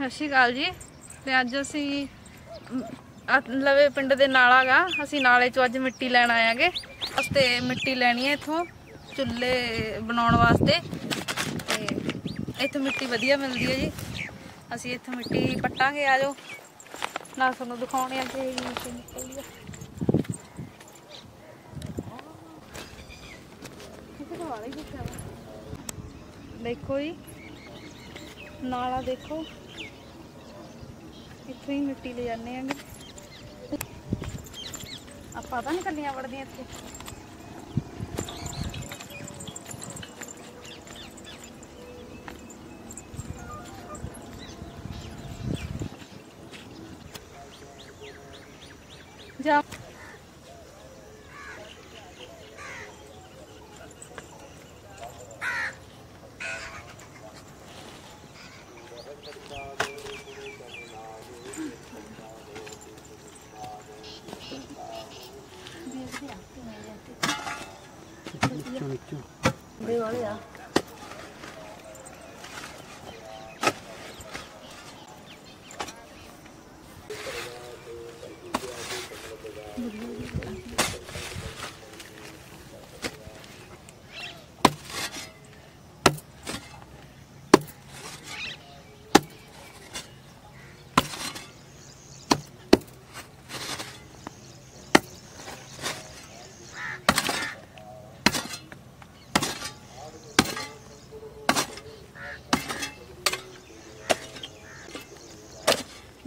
ਸਤਿ ਸ਼੍ਰੀ ਅਕਾਲ ਜੀ। ਤੇ ਅੱਜ ਅਸੀਂ ਲਵੇ ਪਿੰਡ ਦੇ ਨਾਲਾ ਗਾ ਅਸੀਂ ਨਾਲੇ ਚੋਂ ਅੱਜ ਮਿੱਟੀ ਲੈਣ ਆਇਆਗੇ ਅਸਤੇ ਮਿੱਟੀ ਲੈਣੀ ਹੈ ਇਥੋਂ ਚੁੱਲ੍ਹੇ ਬਣਾਉਣ ਵਾਸਤੇ। ਤੇ ਇੱਥੇ ਮਿੱਟੀ ਵਧੀਆ ਮਿਲਦੀ ਹੈ ਜੀ। ਅਸੀਂ ਇੱਥੇ ਮਿੱਟੀ ਪੱਟਾਂਗੇ ਆ ਜਾਓ। ਨਾਲ ਤੁਹਾਨੂੰ ਦਿਖਾਉਣੇ ਆ ਕਿ ਮਿੱਟੀ ਨਿਕਲਦੀ ਹੈ। ਦੇਖੋ ਜੀ। ਨਾਲਾ ਦੇਖੋ। ਇੱਥੋਂ ਹੀ ਮਿੱਟੀ ਲੈ ਜਾਂਦੇ ਆਂਗੇ ਆਪਾਂ ਤਾਂ ਨਹੀਂ ਕੱਲੀਆਂ ਵੜਦੀਆਂ ਇੱਥੇ।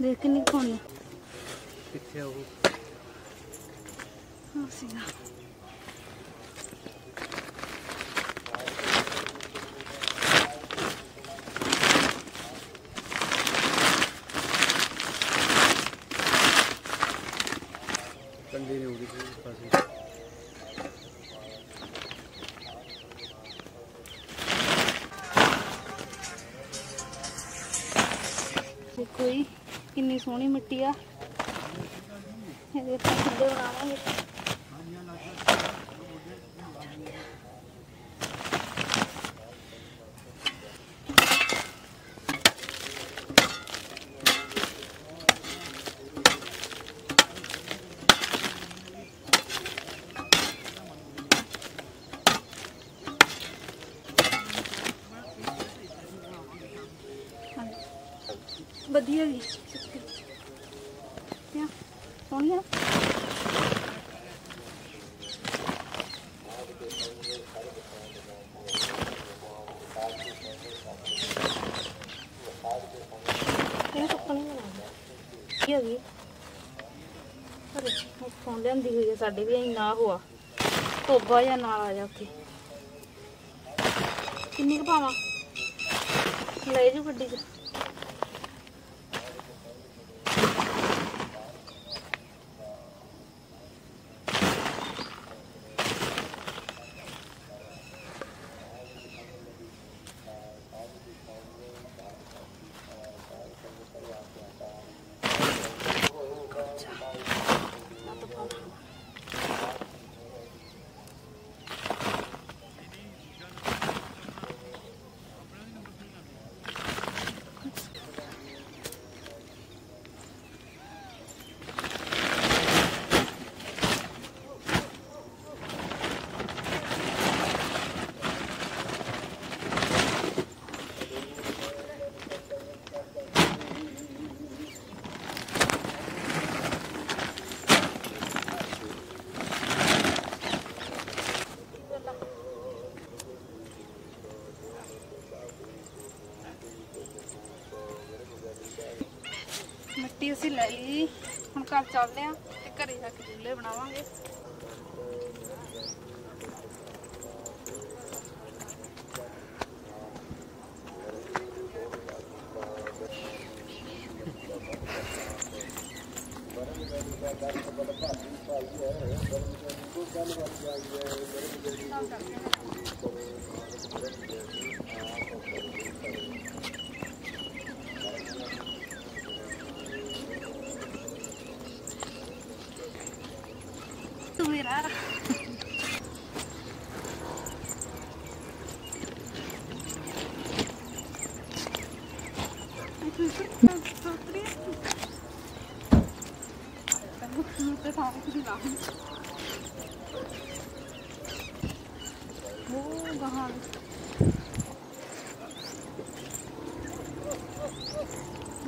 ਦੇਖ ਕਿੰਨੀ ਕੋਣੀ ਕਿੱਥੇ ਉਹ? ਹਾਂ ਸੀਗਾ। ਕੰਡੀ ਨਹੀਂ ਹੋਗੀ ਇਸ ਪਾਸੇ ਜੀ। ਕਿੰਨੀ ਸੋਹਣੀ ਮਿੱਟੀ ਆ। ਇਹਦੇ ਆਪਾਂ ਖੁੱਡੇ ਬਣਾਵਾਂਗੇ ਵਧੀਆ ਜੀ ਕਿਆ ਸੋਹਣੀ ਆ ਇਹ ਸੁੱਕਣੀ ਬਣਾਉਂਦਾ ਕੀ ਹੈਗੀ ਅਰੇ ਫੋਨ ਲਿਆਂਦੀ ਹੋਈ ਹੈ ਸਾਡੇ ਵੀ ਐਂ ਹੋਆ। ਟੋਬਾ ਜਾਂ ਨਾਲ ਆ ਜਾ ਉੱਥੇ। ਕਿੰਨੀ ਕੁ ਪਾਵਾਂ? ਲੈ ਜੂ ਗੱਡੀ 'ਚ ਮਿੱਟੀ ਅਸੀਂ ਲੈ ਲਈ। ਹੁਣ ਘਰ ਚੱਲਦੇ ਆਂ ਤੇ ਘਰੇ ਜਾ ਕੇ ਚੁੱਲ੍ਹੇ ਬਣਾਵਾਂਗੇ। ਤੂੰ ਮੇਰਾ ਤੇ ਥਾਂ ਕਿਦੀ ਲਾਹੀ ਉਹ ਗਾਹਾਂ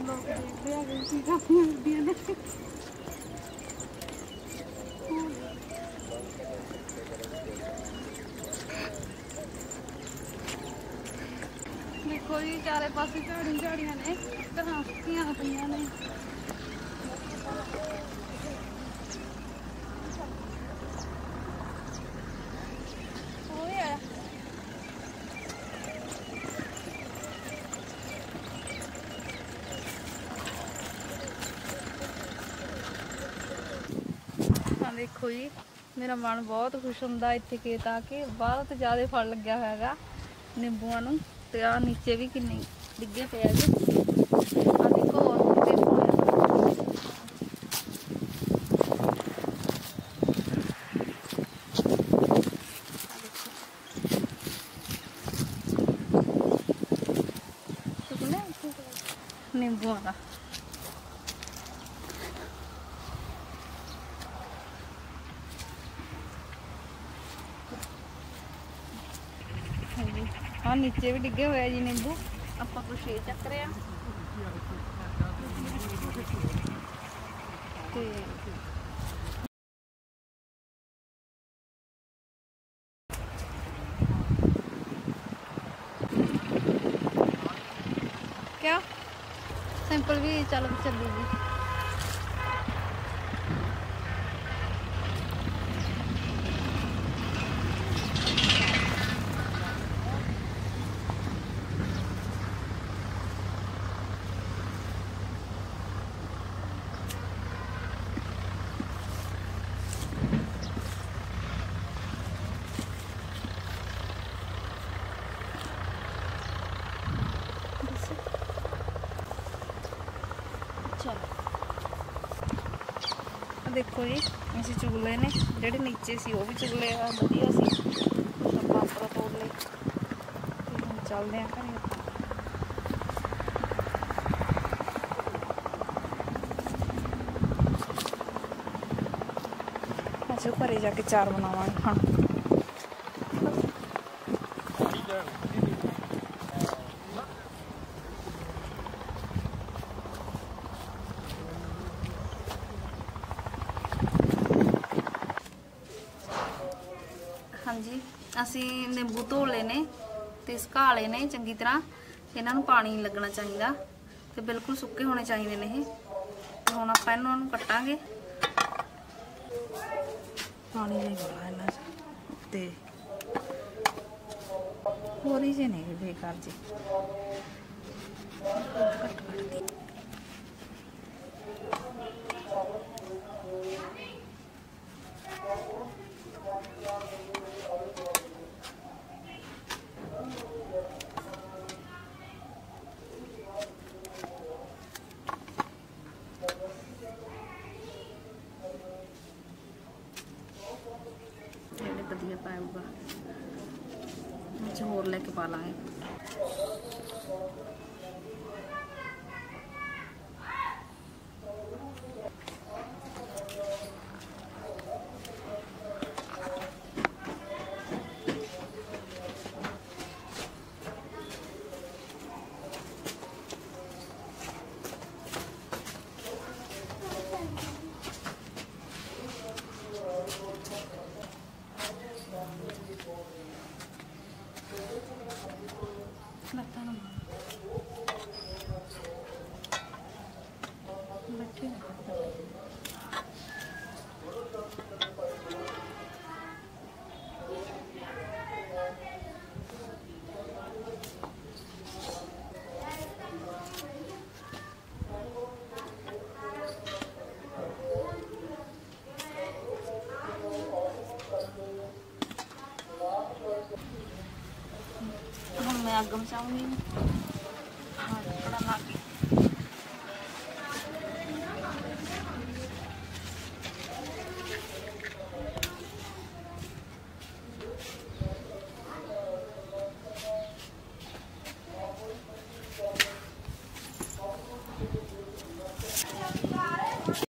ਲੋਕ ਦੇਖਦੇ ਆ ਗਏ ਕੀ ਕਰਦੀਆਂ ਹੁੰਦੀਆਂ ਨੇ ਦੇਖੋ ਜੀ ਚਾਰੇ ਪਾਸੇ ਝਾੜੀ ਝਾੜੀਆਂ ਨੇ, ਘਰਾਂ ਸੁੱਕੀਆਂ ਪਈਆਂ ਨੇ। ਦੇਖੋ ਜੀ, ਮੇਰਾ ਮਨ ਬਹੁਤ ਖੁਸ਼ ਹੁੰਦਾ ਇੱਥੇ ਖੇਤ ਆ ਕੇ ਬਹੁਤ ਜ਼ਿਆਦਾ ਫਲ ਲੱਗਿਆ ਹੋਇਆ ਹੈਗਾ ਨਿੰਬੂਆਂ ਨੂੰ। ਤੇ ਆ ਨੀਚੇ ਵੀ ਕਿੰਨੇ ਡਿੱਗੇ ਪਏ ਹੈਗੇ ਆ। ਦੇਖੋ। ਹੋਰ ਕਿਤੇ ਹੋਏ। ਸੁਣਿਆ ਨਿੰਬੂਆਂ ਦਾ ਹਾਂਜੀ ਆ ਨੀਚੇ ਵੀ ਡਿੱਗੇ ਹੋਏ ਆ ਜੀ ਨਿੰਬੂ। ਆਪਾਂ ਕੁਛ ਇਹ ਚੱਕ ਰਹੇ ਆ। ਤੇ ਕਿਆ? ਸਿੰਪਲ ਵੀ ਚੱਲ ਚੱਲੂਗੀ ਚਲੋ ਆ ਦੇਖੋ ਜੀ, ਅਸੀਂ ਚੁਗਲੇ ਨੇ। ਜਿਹੜੇ ਨੀਚੇ ਸੀ, ਉਹ ਵੀ ਚੁਗਲੇ ਆ, ਵਧੀਆ ਸੀ। ਆਪਾਂ ਆਪਣਾ ਤੋੜ ਲਏ। ਹੁਣ ਚੱਲਦੇ ਆ ਘਰੇ। ਆਪਾਂ ਅਸੀਂ ਘਰੇ ਜਾ ਕੇ ਚਾਰ ਬਣਾਵਾਂਗੇ। ਹੁਣ ਹਾਂਜੀ। ਅਸੀਂ ਨਿੰਬੂ ਧੋ ਲਏ ਨੇ ਤੇ ਸੁਕਾ ਲਏ ਨੇ ਚੰਗੀ ਤਰ੍ਹਾਂ। ਇਹਨਾਂ ਨੂੰ ਪਾਣੀ ਲੱਗਣਾ ਚਾਹੀਦਾ ਤੇ ਬਿਲਕੁਲ ਸੁੱਕੇ ਹੋਣੇ ਚਾਹੀਦੇ ਨੇ ਇਹ। ਤੇ ਹੁਣ ਆਪਾਂ ਇਹਨਾਂ ਨੂੰ ਕੱਟਾਂਗੇ। ਪਾਣੀ ਨਹੀਂ ਬੜਾ ਇਹਨਾਂ 'ਚ ਤੇ ਹੋਰ ਹੀ ਜੇ ਨਹੀਂ ਬੇਕਾਰ ਜੀ। ਕੱਟ ਕੱਟ। nagam sa amin.